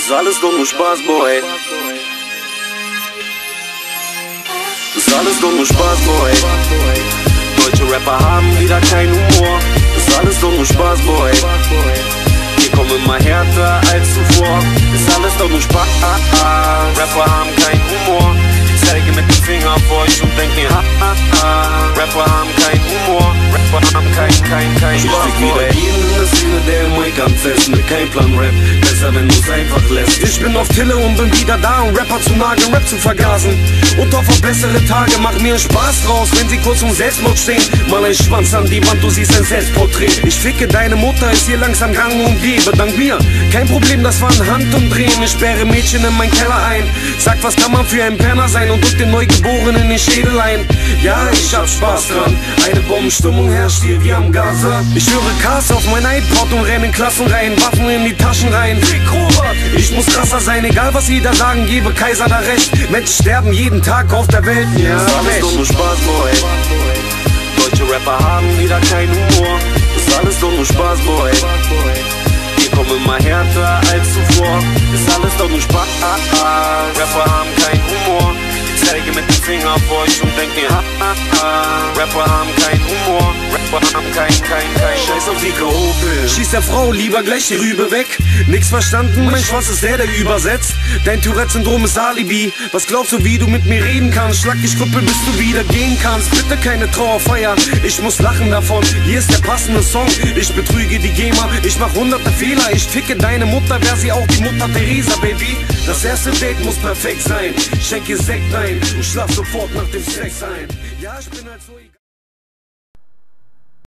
Ist alles doch nur Spaß, Boy. Ist alles doch nur Spaß, Boy. Deutsche Rapper haben wieder keinen Humor. Ist alles doch nur Spaß, Boy. Wir kommen immer härter als zuvor. Ist alles doch nur Spaß. Rapper haben keinen Humor. Ich zeige mit dem Finger auf euch und denk mir, ha, ha, ha. Rapper haben am Testen mit kein Plan Rap. Besser, wenn du's einfach lässt. Ich bin auf Tille und bin wieder da, um Rapper zu nageln, Rap zu vergasen. Und hoffe bessere Tage, mach mir Spaß draus, wenn sie kurz um Selbstmord stehen. Mal ein Schwanz an die Wand, du siehst ein Selbstporträt. Ich ficke deine Mutter, ist hier langsam gang und gäbe. Dank mir, kein Problem, das war ein Handumdrehen. Ich sperre Mädchen in mein Keller ein. Sag, was kann man für ein Penner sein und drück den Neugeborenen in den Schädel ein. Ja, ich hab Spaß dran. Eine Bombenstimmung herrscht hier wie am Gaza. Ich höre Cars auf mein iPod und renne in Klassen rein, Waffen in die Taschen rein. Ich muss krasser sein, egal was sie da sagen, gebe Kaiser da recht. Menschen sterben jeden Tag auf der Welt, ja, Ist alles doch nur Spaß, Boy. Deutsche Rapper haben wieder keinen Humor. Ist alles doch nur Spaß, Boy. Wir kommen immer härter als zuvor. Ist alles doch nur Spaß. Rapper haben keinen Humor. Zeige mit dem Finger auf euch und denk mir, ha, ha, ha. Rapper haben keinen Humor. Rapper haben kein, kein, kein Scheiß auf die Gehobel. Schieß der Frau lieber gleich die Rübe weg. Nix verstanden, mein Schwanz ist der, der übersetzt. Dein Tourette-Syndrom ist Alibi. Was glaubst du, wie du mit mir reden kannst? Schlag dich Krüppel, bis du wieder gehen kannst. Bitte keine Trauerfeier, ich muss lachen davon. Hier ist der passende Song. Ich betrüge die Gamer, ich mach hunderte Fehler. Ich ficke deine Mutter, wär sie auch die Mutter Theresa, Baby. Das erste Date muss perfekt sein. Schenk ihr Sekt ein und schlaf sofort nach dem Sex ein. Ja, ich bin halt so.